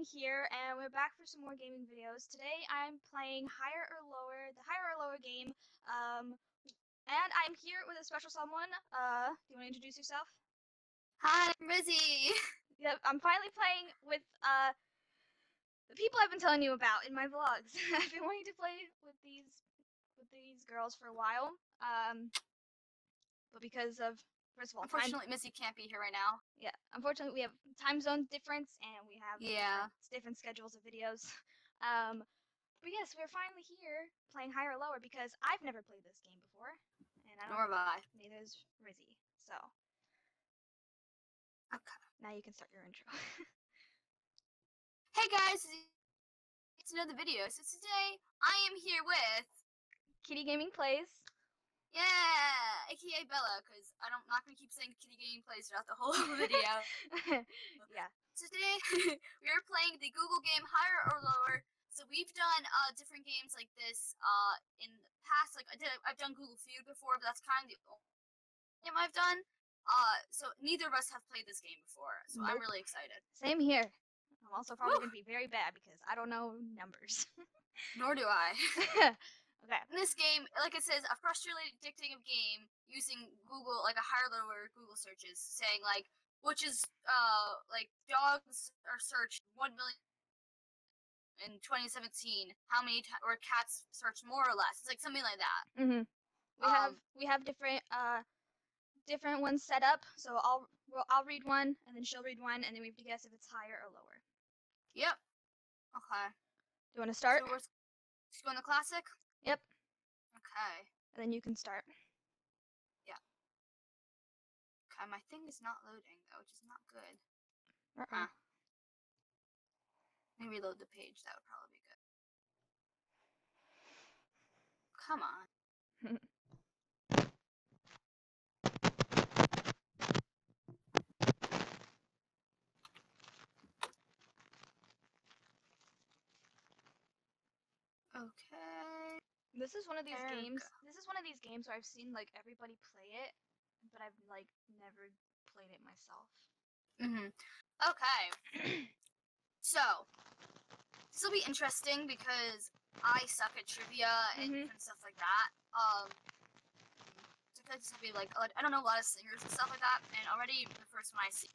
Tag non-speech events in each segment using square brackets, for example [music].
here, and we're back for some more gaming videos. Today I'm playing Higher or Lower, the Higher or Lower game, um, and I'm here with a special someone. Uh, do you want to introduce yourself? Hi, I'm Rizzy. Yep, I'm finally playing with, uh, the people I've been telling you about in my vlogs. [laughs] I've been wanting to play with these, with these girls for a while, um, but because of, first of all, time Unfortunately, Mizzy can't be here right now. yeah unfortunately we have time zone difference and we have Yeah. different- different schedules of videos [laughs] um but yes we're finally here playing higher or lower because i've never played this game before and i don't Nor have I. neither is rizzy so Okay. now you can start your intro Hey guys, it's another video. So today I am here with kitty gaming plays yeah, aka Bella, because I'm not gonna keep saying Kitty Gaming Plays throughout the whole [laughs] video. [laughs] yeah So today [laughs] we are playing the Google game Higher or Lower. So we've done uh, different games like this uh, in the past. Like I did, I've done Google Feud before, but that's kind of the only game I've done. Uh, so neither of us have played this game before, so I'm really excited. same here i'm also probably going to be very bad because i don't know numbers Nor do I. okay In this game, like it says, a frustratingly addicting game using Google, like a higher lower Google searches, saying like, which is uh like dogs are searched one million in 2017. How many ti or cats searched more or less? It's like something like that. hmm We have Um, we have different uh different ones set up. So I'll well, I'll read one and then she'll read one and then we have to guess if it's higher or lower. Yep. Okay. Do you want to start? So we're s- just going the classic. Yep. Okay. And then you can start. Yeah. Okay. My thing is not loading though, which is not good. Uh-uh. Huh. Let me reload the page. That would probably be good. Come on. Okay. This is one of these There games. This is one of these games where I've seen like everybody play it, but I've like never played it myself. Mhm. Okay. [clears throat] so this will be interesting because I suck at trivia and Mhm. different stuff like that. Um, so I'll be like like, I don't know a lot of singers and stuff like that. And already the first one I see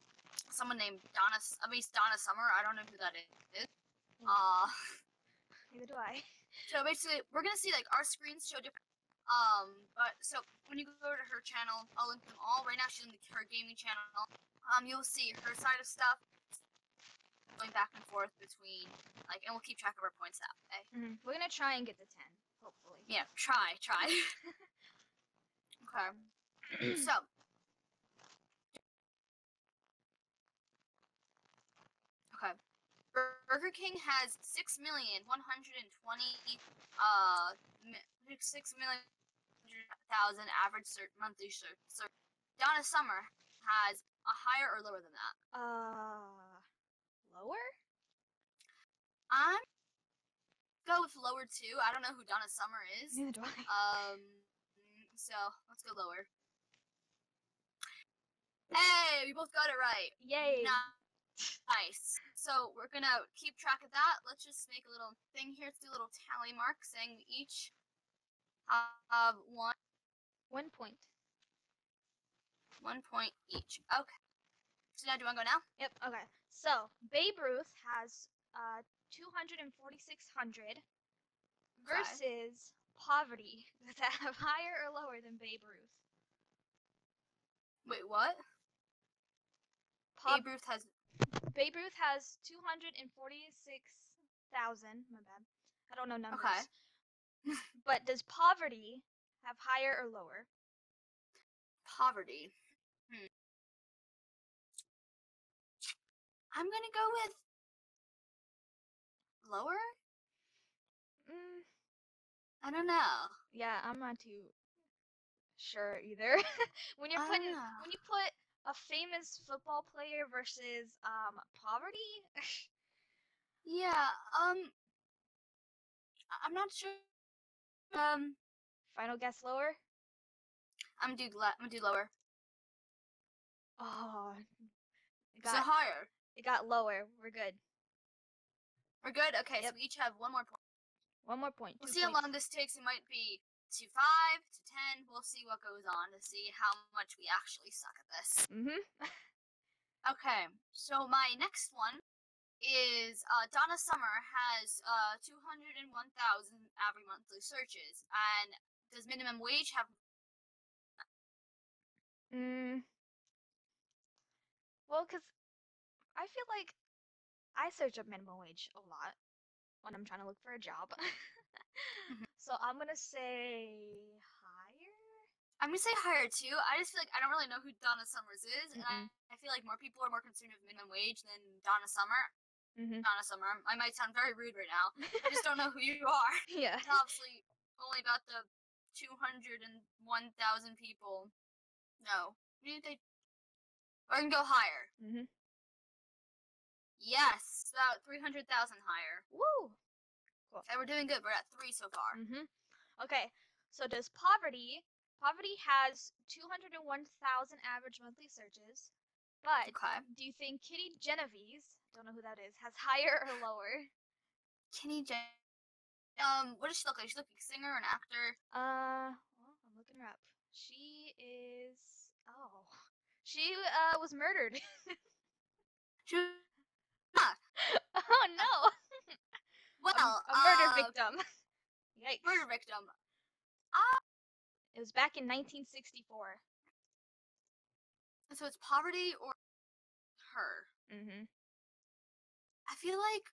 someone named Donna, I mean Donna Summer. I don't know who that is. Mm. Uh, Neither do I. so basically we're gonna see like our screens show different. Um, but so when you go to her channel, I'll link them all. Right now she's on the, her gaming channel. Um, you'll see her side of stuff going back and forth between like, and we'll keep track of our points that way. Mhm. We're gonna try and get the ten, hopefully. Yeah, try, try. [laughs] okay. [clears throat] so. Okay. Bur- Burger King has six million one hundred and twenty uh six million thousand average ser- monthly search. So Donna Summer has a higher or lower than that. Uh, lower? I'm go with lower too. I don't know who Donna Summer is. Neither do I. [laughs] Um, so let's go lower. Hey, we both got it right. Yay! Nice. So we're gonna keep track of that. Let's just make a little thing here. Let's do a little tally mark saying we each have one One point. one point each. Okay. So now do you wanna go now? Yep. Okay. So Babe Ruth has uh 24600 versus Poverty. [laughs] Does that have higher or lower than Babe Ruth? Wait, what? Pob- Babe Ruth has Babe Ruth has 246,000. My bad. I don't know numbers. Okay. but does Poverty have higher or lower? poverty. Hmm. I'm gonna go with lower. Mm, I don't know. yeah, I'm not too sure either. [laughs] when you're putting when you put a famous football player versus um poverty, Yeah. Um. I'm not sure. Um. final guess lower. I'm gonna do. Le- I'm do lower. Oh, it So got higher. it got lower. We're good. We're good. Okay, Yep. so we each have one more point. One more point. We'll see how long this takes. It might be to five to ten. We'll see what goes on to see how much we actually suck at this. Mm-hmm. [laughs] Okay, so my next one is uh, Donna Summer has uh, 201,000 average monthly searches. And does minimum wage have. Mm. Well, cause I feel like I search up minimum wage a lot when I'm trying to look for a job. [laughs] Mhm. [laughs] so I'm gonna say higher. I'm gonna say higher too. I just feel like I don't really know who Donna Summers is, and I, I feel like more people are more concerned with minimum wage than Donna Summer. Mm-hmm. Donna Summer. I might sound very rude right now. I just don't know who you are. [laughs] yeah. It's obviously only about the 201,000 people. No. Maybe they. Or can go higher. Mm-hmm. Yes, about 300,000 higher. Woo. Okay, we're doing good. We're at three so far. Mm-hmm. Okay. So does poverty? Poverty has 201,000 average monthly searches, but Okay. do you think Kitty Genovese, don't know who that is, has higher or lower? Kitty J. Um, what does she look like? She look like a singer or an actor? Uh, well, I'm looking her up. She is. Oh, she uh was murdered. [laughs] She. [laughs] oh no, Well, a, a murder uh, victim. [laughs] Yikes! Murder victim. It was back in 1964. So it's poverty or her. Mm-hmm. I feel like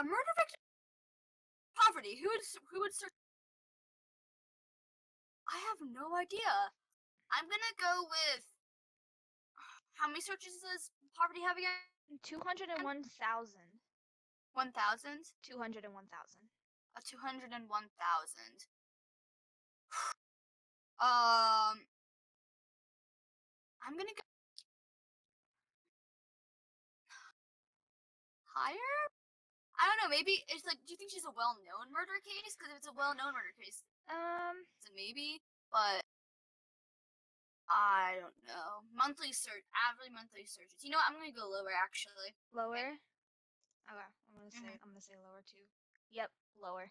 a murder victim. Poverty. Who would who would search? I have no idea. I'm gonna go with. [sighs] How many searches does poverty have again? 201,000. One thousand. 201,000. A two hundred and one thousand. [sighs] Um. I'm gonna go. [sighs] Higher? I don't know. Maybe it's like. Do you think she's a well-known murder case? Because if it's a well-known murder case, Um, maybe. But I don't know. Monthly search, average monthly searches. You know, what? I'm gonna go lower actually. lower. Okay, I'm gonna say Mhm. I'm gonna say lower too. Yep, lower.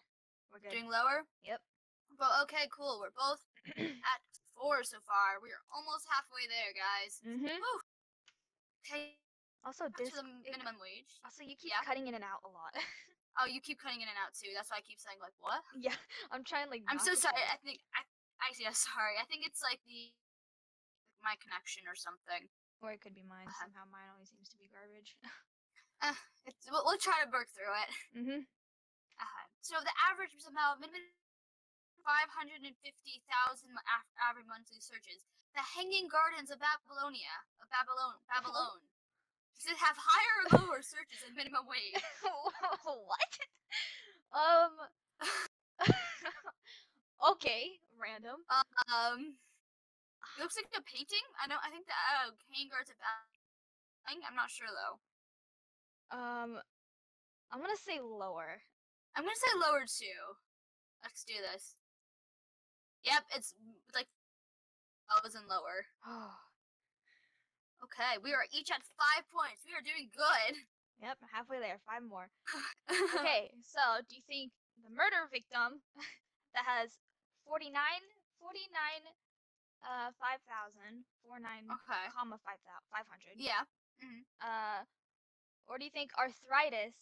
We're good. Doing lower. Yep. Well, okay, cool. We're both [clears throat] at four so far. We're almost halfway there, guys. mhm. Woo. Okay, Also, back this. the minimum wage. Also, you keep Yeah. cutting in and out a lot. [laughs] Oh, you keep cutting in and out too. That's why I keep saying like what? yeah, I'm trying like. I'm so sorry. say- I think I actually I'm sorry. I think it's like the my connection or something. Or it could be mine. Uh-huh. Somehow mine always seems to be garbage. [laughs] Uh, it's we'll, we'll try to work through it. mhm. Uh-huh. So the average about minimum five hundred and fifty thousand average monthly searches. The Hanging Gardens of Babylonia, of Babylon, [laughs] Babylon. Does it have higher or lower searches than minimum wage? [laughs] what? Um. okay, random. Um, it looks like a painting. I don't. I think the uh, Gardens of Babylon. I'm not sure though. Um, I'm gonna say lower. I'm gonna say lower too. Let's do this. Yep, it's m- like thousand lower. [sighs] Okay, we are each at five points. We are doing good. Yep, halfway there. Five more. [laughs] Okay, so do you think the murder victim [laughs] that has 49, 49, uh, 5,000, 49, okay. comma 5,000, 500. Yeah. hmm Uh, or do you think arthritis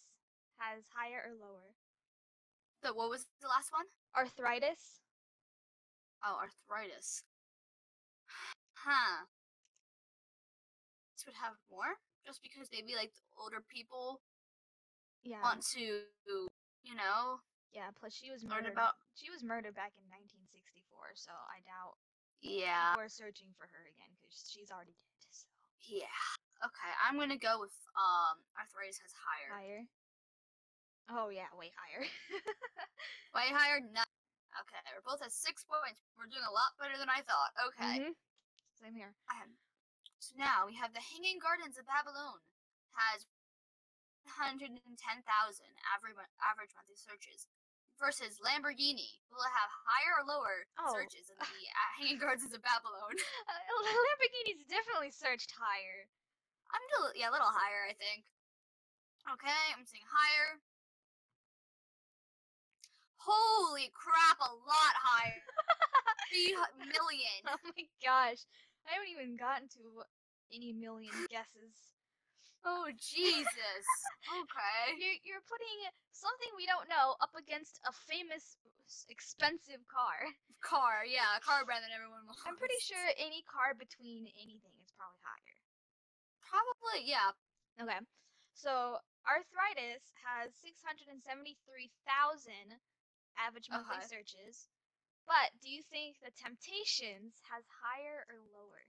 has higher or lower? So what was the last one? Arthritis? Oh, arthritis. Huh. This would have more, just because maybe like older people Yeah. want to, you know. Yeah, plus she was murdered. about- She was murdered back in 1964, so I doubt Yeah. we're searching for her again because she's already dead. So Yeah. Okay, I'm gonna go with um arthritis has higher. higher. Oh yeah, way higher. [laughs] Way higher. No. Okay, we're both at six points. We're doing a lot better than I thought. Okay. Mhm. Same here. Um, so now we have the Hanging Gardens of Babylon has 110,000 average average monthly searches versus Lamborghini will it have higher or lower Oh. searches than the uh, [laughs] Hanging Gardens of Babylon. [laughs] Uh, Lamborghini's definitely searched higher. I'm still yeah, a little higher, I think. Okay, I'm saying higher. Holy crap, a lot higher. [laughs] 3 million. Oh my gosh. I haven't even gotten to any million guesses. Oh Jesus. Okay. You're, you're putting something we don't know up against a famous, expensive car. Car, yeah, a car brand that everyone wants. [laughs] I'm pretty sure any car between anything is probably higher. Probably, yeah. Okay. So arthritis has 673,000 average monthly Okay. searches. But do you think the Temptations has higher or lower?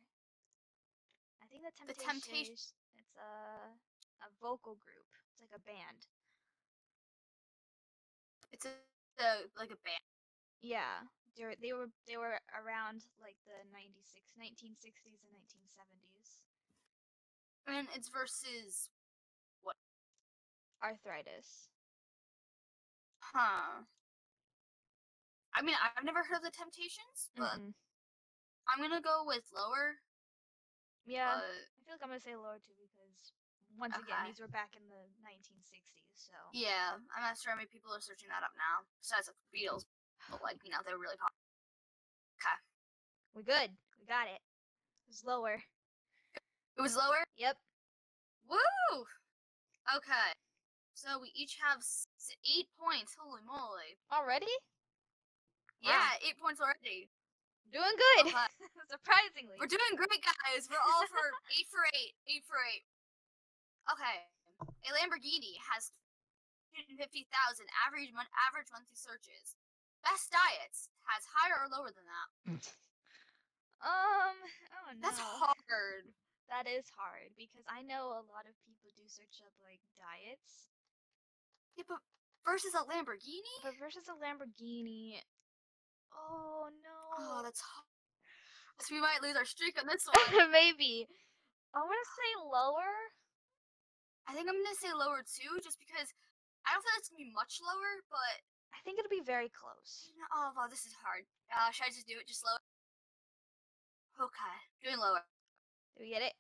I think the The Temptations Temptation- it's a a vocal group. It's like a band. It's a, a like a band. Yeah. They were, they were they were around like the 96 1960s and 1970s. And it's versus what? Arthritis. huh. I mean, I've never heard of the Temptations, but Mm-mm. I'm gonna go with lower. Yeah. Feel like I'm gonna say lower too because once again these were back in the 1960s, so yeah, I'm not sure how many people are searching that up now. Besides the Beatles, but like you know they're really popular. Okay, we're good. We got it. It was lower. It was lower. Yep. Woo! Okay. So we each have eight points. Holy moly! Already? Wow. Yeah, eight points already. Doing good. Okay. [laughs] Surprisingly. We're doing great, guys. We're all for [laughs] eight for eight. Eight for eight. Okay. A Lamborghini has 250,000 average mon- average monthly searches. Best diets has higher or lower than that. [laughs] um. Oh no. That's hard. That is hard because I know a lot of people do search up like diets, Yeah, but versus a Lamborghini? but versus a Lamborghini. Oh no. Oh, that's hard. So we might lose our streak on this one. [laughs] Maybe. I want to say lower. I think I'm gonna say lower too, just because I don't feel like it's gonna be much lower, but I think it'll be very close. oh wow, this is hard. Uh, should I just do it just lower? Okay, doing lower. Do we get it?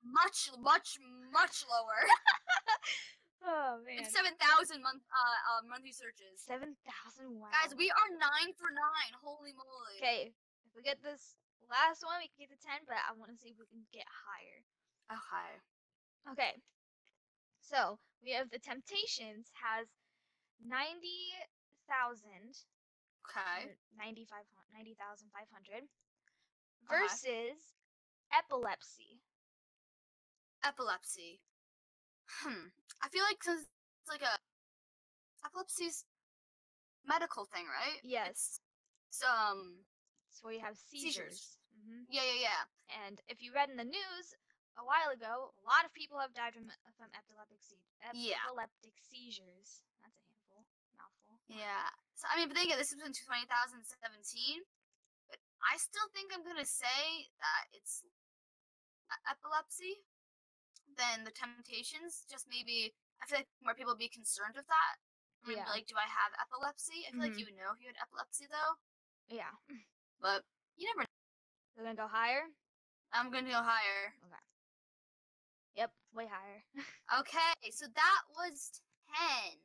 Much, much, much lower. [laughs] Oh man. It's seven thousand month uh, uh monthly searches. Seven thousand. Wow. Guys, we are nine for nine. Holy moly! Okay, if we get this last one, we can get to ten. But I want to see if we can get higher. Okay. Okay. So we have the Temptations has ninety thousand. Okay. 90,500 90,500 Okay. versus epilepsy. Epilepsy. Hmm. I feel like since it's like a epilepsy's medical thing, right? Yes. It's um. So you have Seizures. seizures. hmm Yeah, yeah, yeah. And if you read in the news a while ago, a lot of people have died from from epileptic se- Yeah. seizures. That's a handful, mouthful. Yeah. So I mean, but again, this was in 2017. But I still think I'm gonna say that it's epilepsy than the Temptations. Just maybe I feel like more people would be concerned with that. I mean, Yeah. Like, do I have epilepsy? I feel like Mhm. you would know if you had epilepsy though. Yeah. But you never. Know. We're gonna go higher. I'm gonna go higher. Okay. Yep, way higher. [laughs] Okay, so that was 10.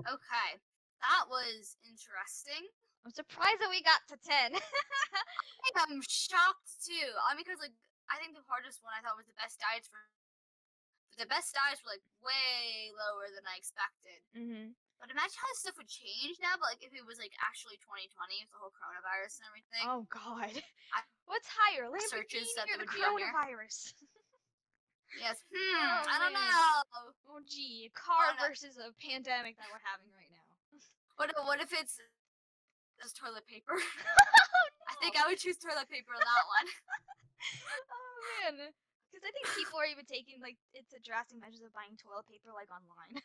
Okay, that was interesting. I'm surprised that we got to ten. [laughs] I'm shocked too. I mean, because like I think the hardest one I thought was the best diets for. The best diets were like way lower than I expected. mm-hmm. But imagine how this stuff would change now. But like if it was like actually 2020 with the whole coronavirus and everything. Oh God. I- [laughs] What's higher, Searches Lamborghini that or the would be coronavirus? [laughs] Yes. Hmm. Oh, I don't man. know. oh gee, a car versus a pandemic that we're having right now. [laughs] What? if- What if it's just toilet paper? oh, I think I would choose toilet paper on that one. Oh man, because I think people are even taking like it's a drastic measures of buying toilet paper like online.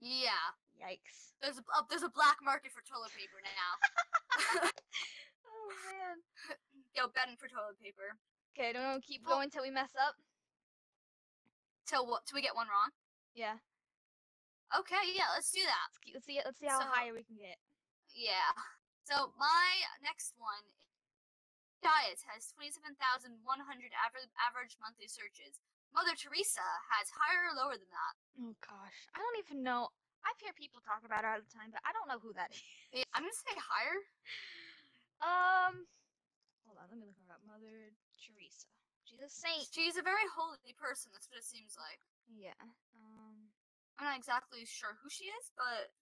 Yeah. Yikes. There's a uh, there's a black market for toilet paper now. [laughs] [laughs] Oh man. Go betting for toilet paper. Okay, don't know, keep Well- going till we mess up. Till what? Till we get one wrong. Yeah. Okay. Yeah. Let's do that. Let's, keep, let's see. Let's see how So- higher we can get. Yeah. So my next one Diets has 27,100 average, average monthly searches. Mother Teresa has higher or lower than that. Oh gosh, I don't even know. I've heard people talk about her all the time, but I don't know who that [laughs] is. Yeah, I'm gonna say higher. Um, hold on, let me look her up. Mother Teresa. She's a saint. She's a very holy person. That's what it seems like. Yeah. Um. I'm not exactly sure who she is, but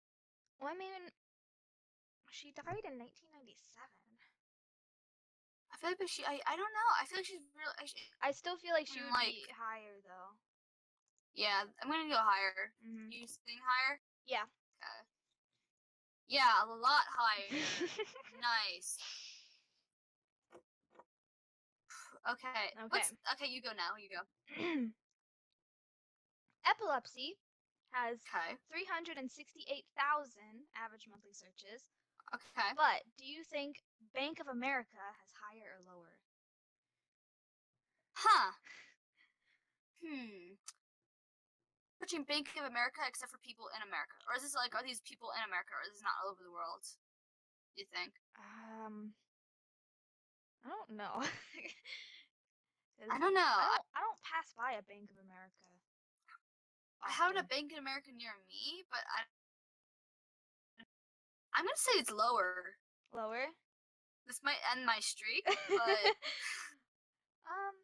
Well, I mean, she died in 1997. I feel like she. I, I don't know. I feel like she's real. I, she, I still feel like she would be higher though. yeah, I'm gonna go higher. Mm-hmm. You think higher? Yeah. Okay. Yeah, a lot higher. [laughs] nice. Okay. What's, okay, you go now. You go. [clears throat] Epilepsy has Okay. 368,000 average monthly searches. Okay. But do you think Bank of America has higher or lower? Huh. Hmm. Searching Bank of America except for people in America, or is this like are these people in America, or is this not all over the world? Do you think? Um, I don't know. [laughs] I don't know. I don't, I don't pass by a Bank of America. I haven't a. Bank in America near me, but I. I'm gonna say it's lower. lower. This might end my streak, but [laughs] um,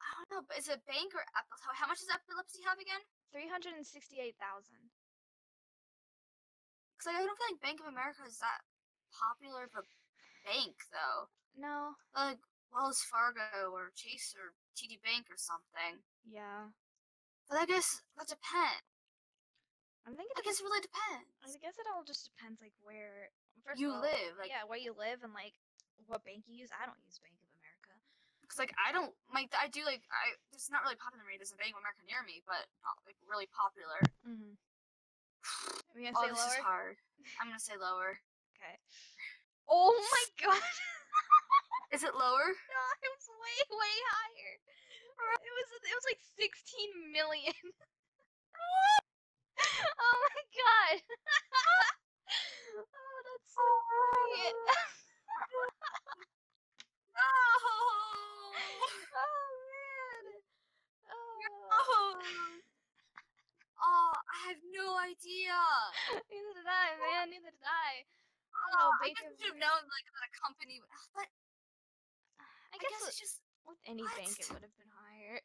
I don't know. But is it bank or ep- how, much does epilepsy have again? three hundred and sixty-eight thousand. Because like, I don't feel like Bank of America is that popular of a bank though. No. Like Wells Fargo or Chase or TD Bank or something. Yeah. But I guess that depends. I'm thinking. I guess it really depends. I guess it all just depends, like where first You of all, live, like- yeah, where you live and like what bank you use. I don't use Bank of America. Because like I don't like I do like I it's not really popular to me. There's a Bank of America near me, but not like really popular. Mm-hmm. [sighs] Are we gonna Oh, say this is hard. I'm gonna [laughs] say lower. Okay. Oh my [laughs] god! [laughs] Is it lower? no, it was way way higher. It was it was like 16 million. Oh my god! oh, that's so funny. No. [laughs] oh man. Oh. Oh. Oh, I have no idea. Neither did I, oh man. Neither did I. Oh, I guess of I should have known like that a company would, ah, but I I guess, guess with, it's just with any bank it would have been higher.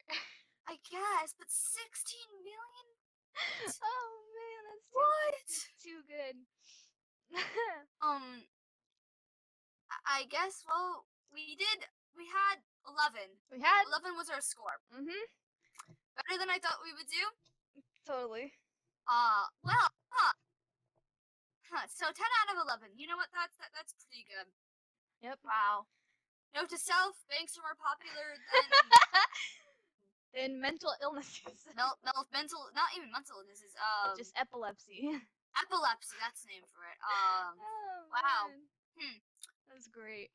I guess, but 16 million? [laughs] oh man, that's too, What? too good. [laughs] Um, I- guess. Well, we did. We had 11. we had. 11 was our score. Mhm. Better than I thought we would do. Totally. Uh, well, huh. Huh. So 10 out of 11. You know what? That's that, that's pretty good. Yep. Wow. Note to self: banks are more popular [laughs] than then mental [laughs] illnesses. mel- mel- mental, not even mental illnesses. Um, Just epilepsy. [laughs] epilepsy. That's the name for it. Um, oh, wow. Hmm. That's great.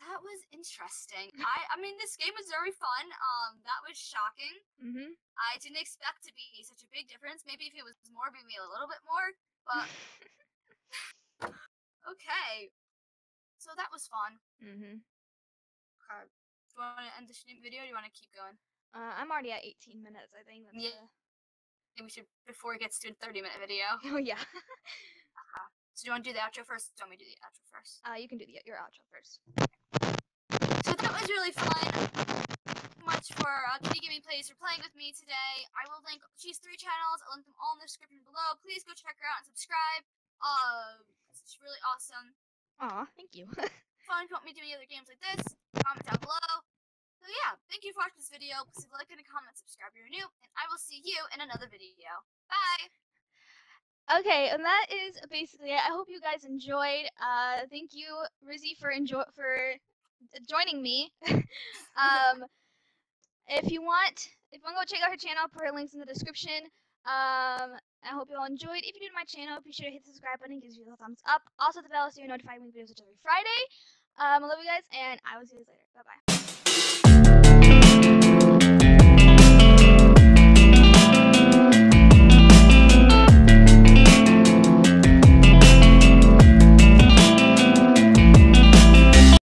that was interesting. I, I mean, this game was very fun. Um, that was shocking. Mhm. I didn't expect to be such a big difference. Maybe if it was more, maybe a little bit more. But [laughs] okay. So that was fun. mhm. Okay. Do you want to end this video? Or do you want to keep going? Uh, I'm already at 18 minutes. I think. That's Yeah. I think we should before it gets to a thirty-minute video. [laughs] Oh yeah. So do you want to do the outro first? Or do you want me to do the outro first? Uh, you can do the your outro first. So that was really fun. Thank much for uh, Kitty Gaming Plays for playing with me today. I will link she's three channels. I'll link them all in the description below. Please go check her out and subscribe. Um, it's really awesome. Aw, thank you. [laughs] Fun. If you want me to do any other games like this, comment down below. Yeah, thank you for watching this video. Please leave a like and a comment, subscribe if you're new, and I will see you in another video. Bye. Okay, and that is basically it. I hope you guys enjoyed. Uh, thank you, Rizzy, for enjoy for joining me. [laughs] um, if you want, if you want to go check out her channel, put her links in the description. Um, I hope you all enjoyed. If you're new to my channel, be sure to hit the subscribe button. It gives you a thumbs up. Also, the bell so you're notified when videos every Friday. Um, I love you guys, and I will see you guys later. Bye bye.